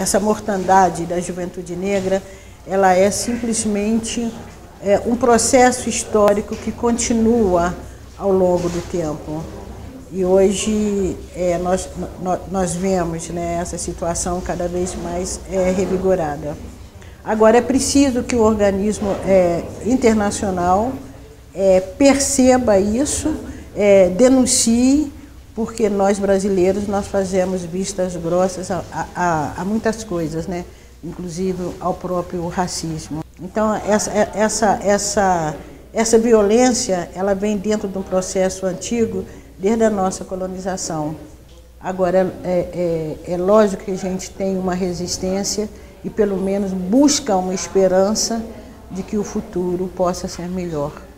essa mortandade da juventude negra, ela é simplesmente é, um processo histórico que continua ao longo do tempo. E hoje é, nós, nós vemos né, essa situação cada vez mais é, revigorada. Agora, é preciso que o organismo é, internacional é, perceba isso, é, denuncie, porque nós brasileiros nós fazemos vistas grossas a, a, a, muitas coisas, né? inclusive ao próprio racismo. Então, essa, essa, essa, essa violência ela vem dentro de um processo antigo desde a nossa colonização. Agora, é, é, é lógico que a gente tem uma resistência e pelo menos busca uma esperança de que o futuro possa ser melhor.